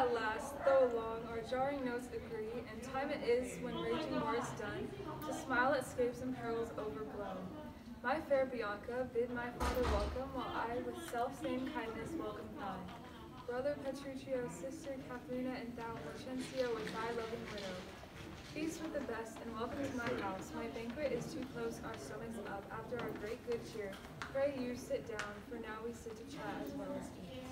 At last, though long, our jarring notes agree, and time it is, when raging war is done, to smile at scapes and perils overblown. My fair Bianca, bid my father welcome, while I with self-same kindness welcome thine. Brother Petruchio, sister Katharina, and thou, Hortensio, with thy loving widow. Feast with the best, and welcome to my house. My banquet is too close, our stomachs up, after our great good cheer. Pray you sit down, for now we sit to chat as well as eat.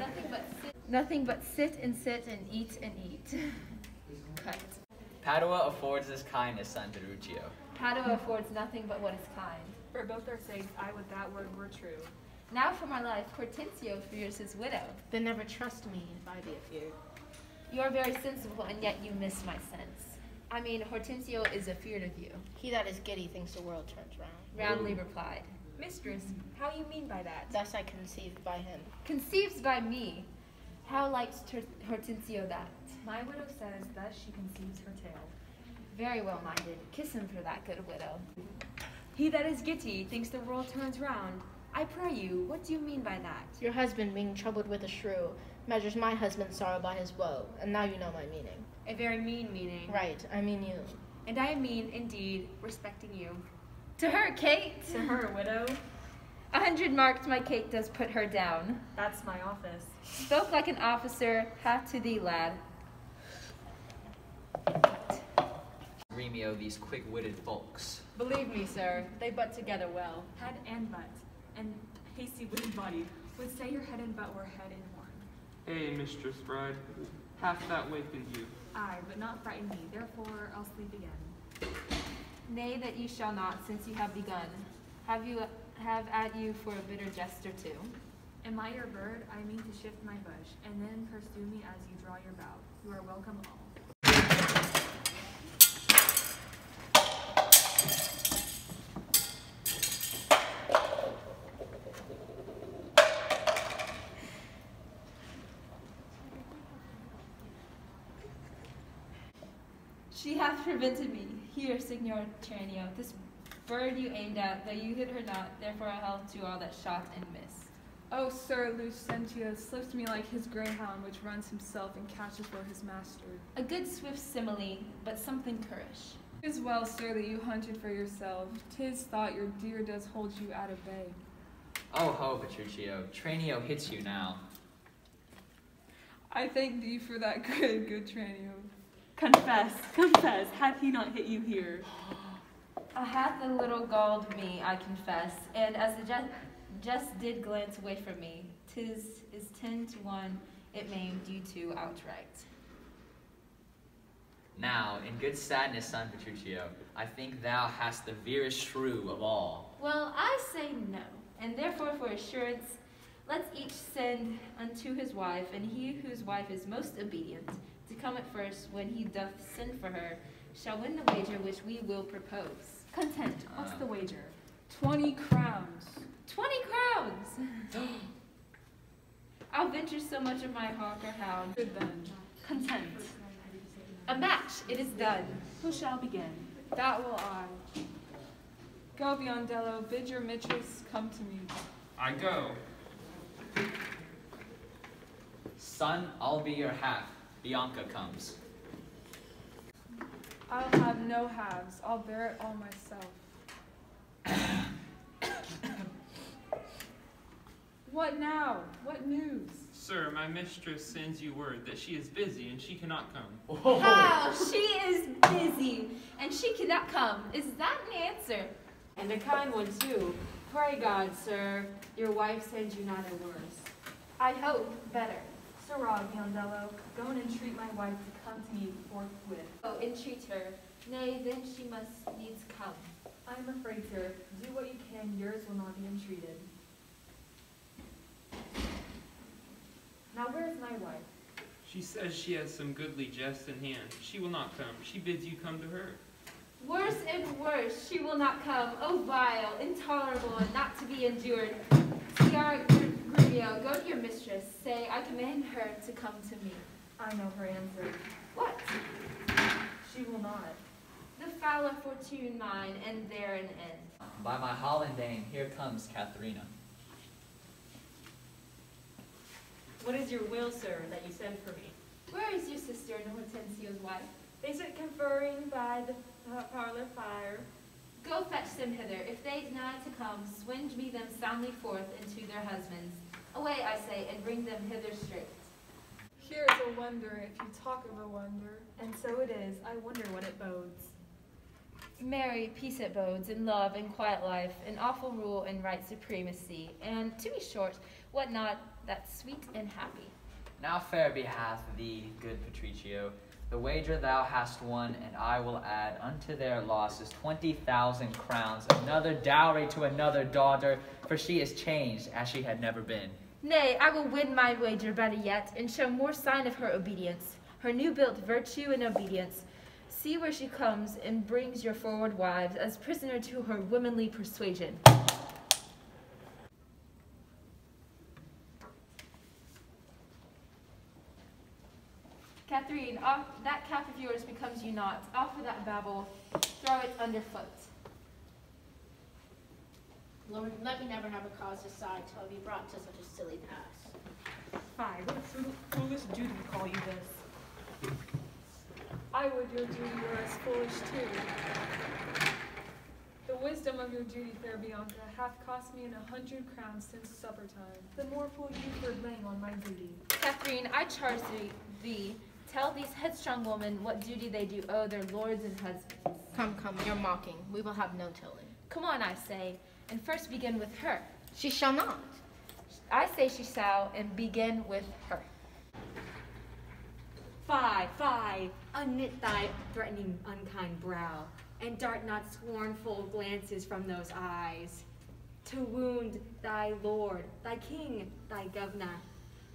Nothing but sit. Nothing but sit and sit and eat and eat. Cut. Padua affords this kindness, son Petruchio. Padua affords nothing but what is kind. For both our sakes, I would that word were true. Now for my life, Hortensio fears his widow. Then never trust me if I be afeard. You are very sensible, and yet you miss my sense. I mean, Hortensio is afeard of you. He that is giddy thinks the world turns round. Roundly replied. Mistress, how you mean by that? Thus I conceived by him. Conceives by me. How likes Hortensio that? My widow says thus she conceives her tale. Very well minded. Kiss him for that good widow. He that is gitty thinks the world turns round. I pray you, what do you mean by that? Your husband, being troubled with a shrew, measures my husband's sorrow by his woe, and now you know my meaning. A very mean meaning. Right, I mean you. And I mean, indeed, respecting you. To her, Kate! To her, widow, A hundred marks my Kate does put her down. that's my office. Spoke like an officer, hat to thee, lad. Gremio these quick-witted folks. Believe me, sir, they butt together well. Head and butt, and hasty witted body would say your head and butt were head and horn. Hey, Mistress Bride, hath that wakened you? Aye, but not frighten me, therefore I'll sleep again. Nay, that you shall not, since you have begun. Have you have at you for a bitter jest or two. Am I your bird? I mean to shift my bush, and then pursue me as you draw your bow. You are welcome all. She hath prevented me. Here, Signor Tranio, this bird you aimed at, though you hit her not, therefore I held to all that shot and missed. Oh, Sir Lucentio slips me like his greyhound, which runs himself and catches for his master. A good swift simile, but something currish. Tis well, sir, that you hunted for yourself. Tis thought your deer does hold you out of bay. Oh ho, Petruchio, Tranio hits you now. I thank thee for that good, good Tranio. Confess, confess, hath he not hit you here? A hath a little galled me, I confess, and as the jest, jest did glance away from me, tis is ten to one it maimed you two outright. Now, in good sadness, son Petruchio, I think thou hast the veerest shrew of all. Well, I say no, and therefore for assurance, let's each send unto his wife, and he whose wife is most obedient, to come at first when he doth send for her, shall win the wager which we will propose. Content. What's the wager? Twenty crowns. Twenty crowns! I'll venture so much of my hawk or hound. Good then. Content. A match, it is done. Who shall begin? That will I. Go, Biondello, bid your mistress come to me. I go. Son, I'll be your half. Bianca comes. I'll have no halves. I'll bear it all myself. what now? What news? Sir, my mistress sends you word that she is busy and she cannot come. Oh. How she is busy, and she cannot come. Is that an answer? And a kind one too. Pray God, sir, your wife sends you neither worse. I hope better. Sirrah, Biondello, go and entreat my wife to come to me forthwith. Oh, entreat her. Nay, then she must needs come. I am afraid, sir, do what you can, yours will not be entreated. Now where is my wife? She says she has some goodly jest in hand. She will not come. She bids you come to her. Worse and worse, she will not come. Oh, vile, intolerable, and not to be endured. Ciara Grumio, go to your mistress. Say, I command her to come to me. I know her answer. What? She will not. The fouler fortune mine, and there an end. By my holidame, here comes Katharina. What is your will, sir, that you send for me? Where is your sister and Hortensio's wife? They sit conferring by the parlor fire. Go fetch them hither. If they deny to come, swinge me them soundly forth into their husbands. Away, I say, and bring them hither straight. Here is a wonder, if you talk of a wonder. And so it is. I wonder what it bodes. Marry, peace it bodes, and love, and quiet life, and awful rule, and right supremacy, and, to be short, what not that's sweet and happy. Now fair be hath thee, good Petruchio. The wager thou hast won, and I will add unto their losses twenty thousand crowns, another dowry to another daughter, for she is changed as she had never been. Nay, I will win my wager better yet, and show more sign of her obedience, her new built virtue and obedience. See where she comes, and brings your forward wives as prisoner to her womanly persuasion. Catherine, off, that cap of yours becomes you not. Off with that babble, throw it underfoot. Lord, let me never have a cause to sigh till I be brought to such a silly pass. Fie, what a fool- foolish duty to call you this. I would your duty were as foolish too. The wisdom of your duty, fair Bianca, hath cost me an a hundred crowns since supper time. The more fool you for laying on my duty. Catherine, I charge thee, thee, tell these headstrong women what duty they do oh, owe their lords and husbands. Come, come, you're mocking. We will have no tilling. Come on, I say, and first begin with her. She shall not. I say she shall, and begin with her. Fie, fie, unknit thy threatening, unkind brow, and dart not scornful glances from those eyes, to wound thy lord, thy king, thy governor,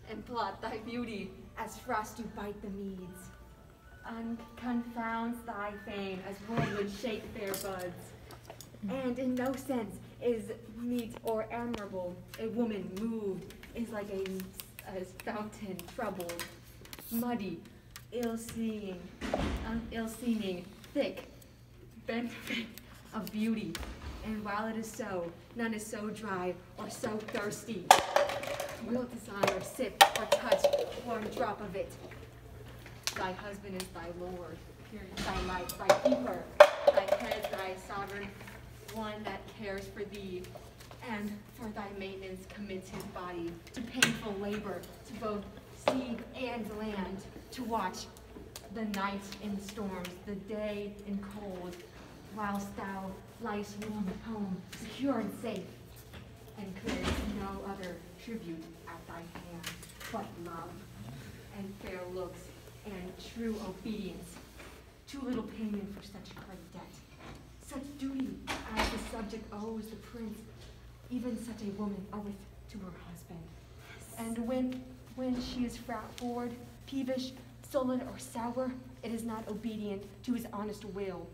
and blot thy beauty as frost do bite the meads. Unconfounds thy fame as wood shake fair buds, and in no sense is meet or admirable. A woman moved is like a, a fountain troubled, muddy, ill-seeing, ill-seeming, thick, benefit of beauty. And while it is so, none is so dry or so thirsty. Wilt desire sip or touch one drop of it. Thy husband is thy lord, thy life, thy keeper, thy head, thy sovereign, one that cares for thee, and for thy maintenance commits his body to painful labor, to both sea and land, to watch the night in storms, the day in cold, whilst thou liest warm at home, secure and safe, and crave no other tribute at thy hand but love and fair looks and true obedience. Too little payment for such great debt. Such duty as the subject owes the prince, even such a woman oweth to her husband. And when when she is forward, peevish, sullen, or sour, it is not obedient to his honest will.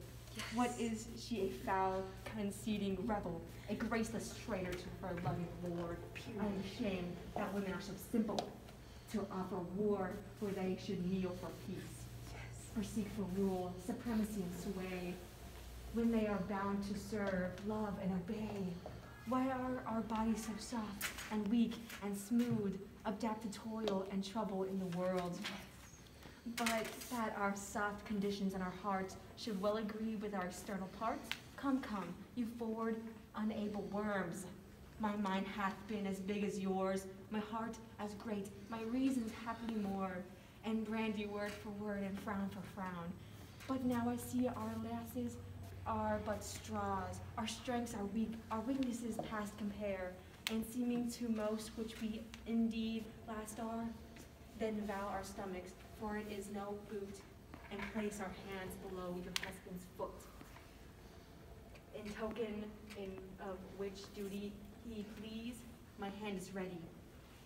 What is she a foul, conceding rebel, a graceless traitor to her loving lord? I am ashamed that women are so simple to offer war where they should kneel for peace, or seek for rule, supremacy, and sway when they are bound to serve, love, and obey? Why are our bodies so soft and weak and smooth, adapted to toil and trouble in the world? But that our soft conditions and our hearts should well agree with our external parts? Come, come, you forward, unable worms. My mind hath been as big as yours, my heart as great, my reasons happily more, and brand you word for word and frown for frown. But now I see our lasses are but straws, our strengths are weak, our weaknesses past compare, and seeming to most which we indeed last are, then vow our stomachs, for it is no boot, and place our hands below your husband's foot. In token in of which duty he please, my hand is ready,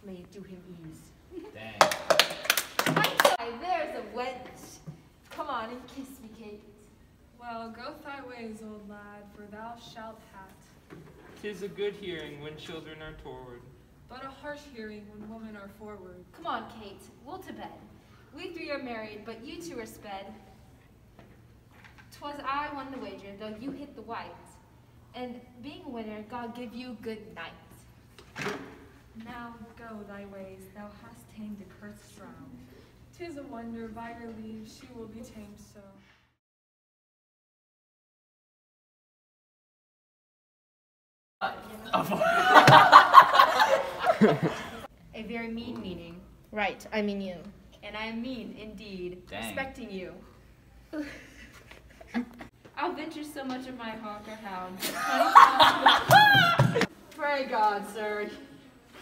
may it do him ease. Dang. Aye, there's a wench. Come on and kiss me, Kate. Well, go thy ways, old lad, for thou shalt have. Tis a good hearing when children are toward. But a harsh hearing when women are forward. Come on, Kate, we'll to bed. We three are married, but you two are sped. 'Twas I won the wager, though you hit the white. And being a winner, God give you good night. Now go thy ways, thou hast tamed a cursed drow. Tis a wonder by your leave she will be tamed so. A very mean meaning. Right, I mean you. And I am mean, indeed, Dang. respecting you. I'll venture so much of my hawk hound. Pray God, sir.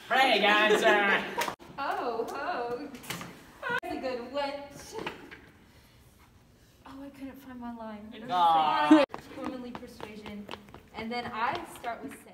Pray, God, sir. Oh, oh. That's a good wench. Oh, I couldn't find my line. Womanly persuasion. And then I start with.